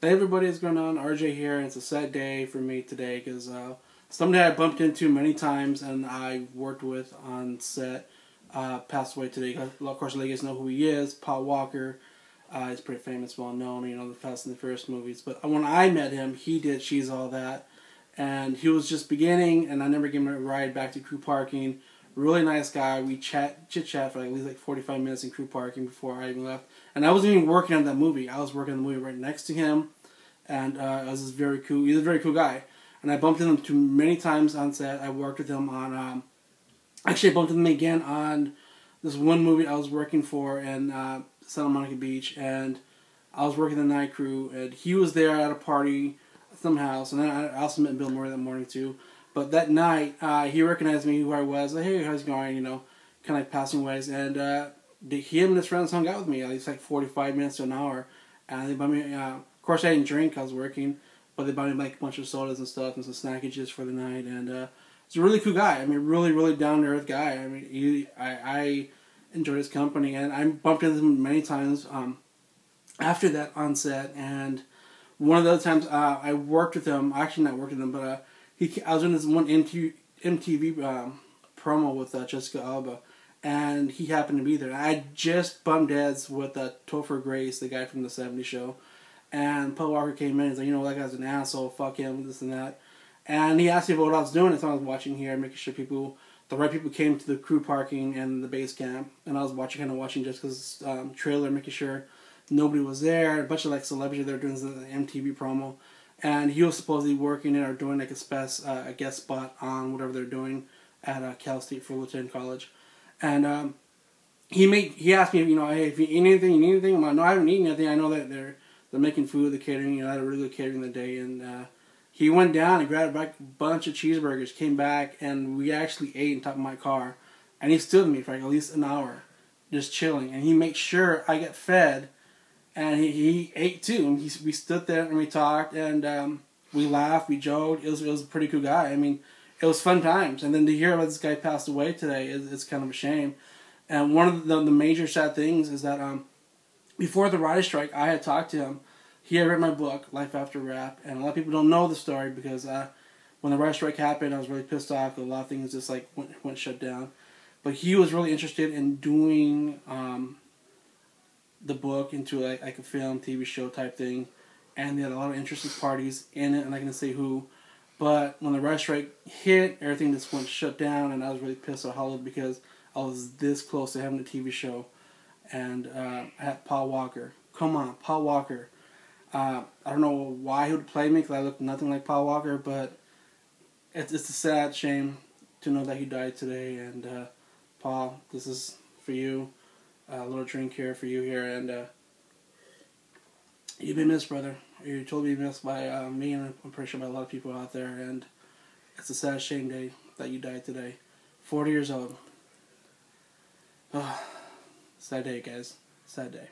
Hey everybody, what's going on? RJ here. And it's a sad day for me today because uh, somebody I bumped into many times and I worked with on set uh, passed away today. Of course, you guys know who he is. Paul Walker. Uh, he's pretty famous, well known. You know the Fast and the Furious movies. But when I met him, he did She's All That, and he was just beginning. And I never gave him a ride back to crew parking. Really nice guy. We chat chit chat for like, at least like forty five minutes in crew parking before I even left. And I wasn't even working on that movie. I was working on the movie right next to him, and uh, I was just very cool. He's a very cool guy. And I bumped into him too many times on set. I worked with him on. Um, actually, I bumped into him again on this one movie I was working for in uh, Santa Monica Beach, and I was working the night crew, and he was there at a party at some house, and then I also met Bill Murray that morning too. But that night, uh, he recognized me, who I was. Like, hey, how's it going? You know, kind of like passing ways. And uh, and his friends hung out with me at least like 45 minutes to an hour. And they bought me, uh, of course, I didn't drink, I was working, but they bought me like a bunch of sodas and stuff and some snackages for the night. And uh, he's a really cool guy. I mean, really, really down to earth guy. I mean, he, I, I enjoyed his company, and I bumped into him many times um, after that on set. And one of those times uh, I worked with him, actually not worked with him, but uh, he I was in this one MTV, MTV um, promo with uh, Jessica Alba, and he happened to be there. I just bummed heads with uh, Topher Grace, the guy from the '70s show, and Paul Walker came in. He's like, you know, that guy's an asshole. Fuck him. This and that. And he asked me what I was doing. So I was watching here, making sure people, the right people, came to the crew parking and the base camp. And I was watching, kind of watching Jessica's um, trailer, making sure nobody was there. A bunch of like celebrities that there doing the MTV promo and he was supposedly working it or doing like a spec, uh, a guest spot on whatever they're doing at uh, Cal State Fullerton College, and um, he made he asked me, you know, hey, if you eat anything, you need anything. I'm like, no, I haven't eaten anything. I know that they're they're making food, the catering. You know, I had a really good catering the day, and uh, he went down and grabbed a bunch of cheeseburgers, came back, and we actually ate in top of my car, and he stood with me for like at least an hour, just chilling, and he made sure I get fed and he, he ate too. And he, we stood there and we talked and um, we laughed, we joked. It was it was a pretty cool guy. I mean, it was fun times. And then to hear about this guy passed away today is it's kind of a shame. And one of the, the major sad things is that um, before the writer strike, I had talked to him. He had read my book, Life After Wrap, and a lot of people don't know the story because uh, when the writer strike happened, I was really pissed off. A lot of things just like went, went shut down. But he was really interested in doing um, the book into like, like a film, TV show type thing, and they had a lot of interested parties in it. I'm not gonna say who, but when the rush strike hit, everything just went shut down, and I was really pissed at Hollywood because I was this close to having a TV show, and uh, I had Paul Walker. Come on, Paul Walker. Uh, I don't know why he would play me because I look nothing like Paul Walker, but it's it's a sad shame to know that he died today. And uh, Paul, this is for you a little drink here for you here, and uh, you've been missed, brother. You're totally missed by uh, me, and I'm pretty sure by a lot of people out there. And it's a sad shame day that you died today, 40 years old. Oh, sad day, guys. Sad day.